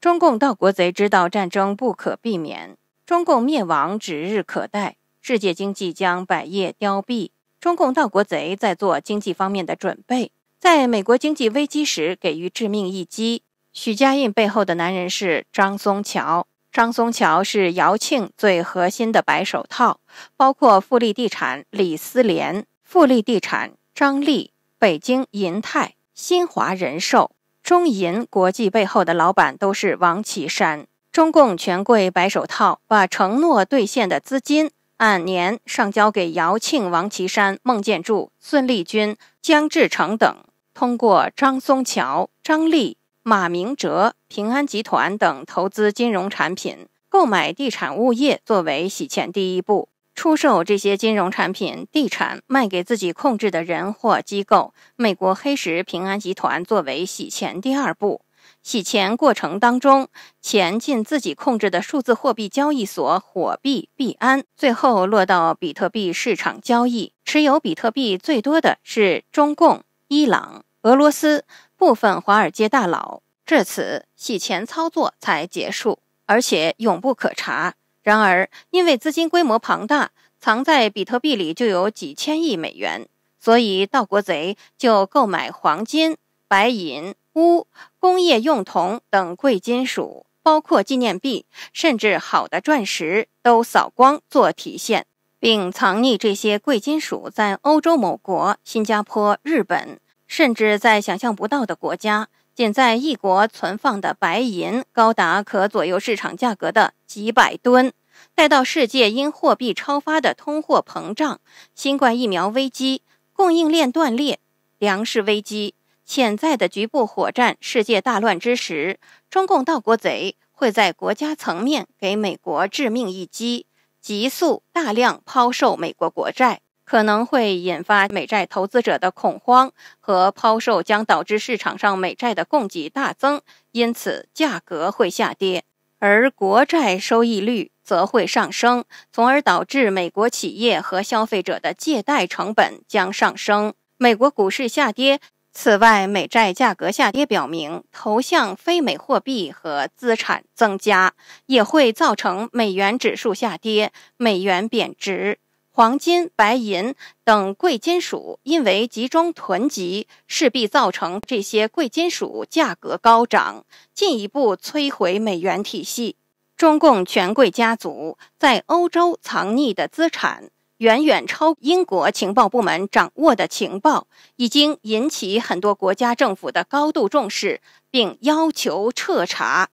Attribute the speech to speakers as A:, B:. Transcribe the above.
A: 中共盗国贼知道战争不可避免，中共灭亡指日可待，世界经济将百业凋敝。中共盗国贼在做经济方面的准备，在美国经济危机时给予致命一击。许家印背后的男人是张松桥，张松桥是姚庆最核心的白手套，包括富力地产李思廉、富力地产张力、北京银泰、新华人寿。中银国际背后的老板都是王岐山，中共权贵白手套把承诺兑现的资金按年上交给姚庆、王岐山、孟建柱、孙立军、姜志成等，通过张松桥、张力、马明哲、平安集团等投资金融产品，购买地产物业作为洗钱第一步。出售这些金融产品、地产卖给自己控制的人或机构。美国黑石平安集团作为洗钱第二步，洗钱过程当中，钱进自己控制的数字货币交易所火币币安，最后落到比特币市场交易。持有比特币最多的是中共、伊朗、俄罗斯部分华尔街大佬。至此，洗钱操作才结束，而且永不可查。然而，因为资金规模庞大，藏在比特币里就有几千亿美元，所以盗国贼就购买黄金、白银、钨、工业用铜等贵金属，包括纪念币，甚至好的钻石都扫光做提现，并藏匿这些贵金属在欧洲某国、新加坡、日本，甚至在想象不到的国家。仅在一国存放的白银高达可左右市场价格的几百吨，待到世界因货币超发的通货膨胀、新冠疫苗危机、供应链断裂、粮食危机、潜在的局部火战、世界大乱之时，中共盗国贼会在国家层面给美国致命一击，急速大量抛售美国国债。可能会引发美债投资者的恐慌和抛售，将导致市场上美债的供给大增，因此价格会下跌，而国债收益率则会上升，从而导致美国企业和消费者的借贷成本将上升，美国股市下跌。此外，美债价格下跌表明投向非美货币和资产增加，也会造成美元指数下跌，美元贬值。黄金、白银等贵金属因为集中囤积，势必造成这些贵金属价格高涨，进一步摧毁美元体系。中共权贵家族在欧洲藏匿的资产远远超英国情报部门掌握的情报，已经引起很多国家政府的高度重视，并要求彻查。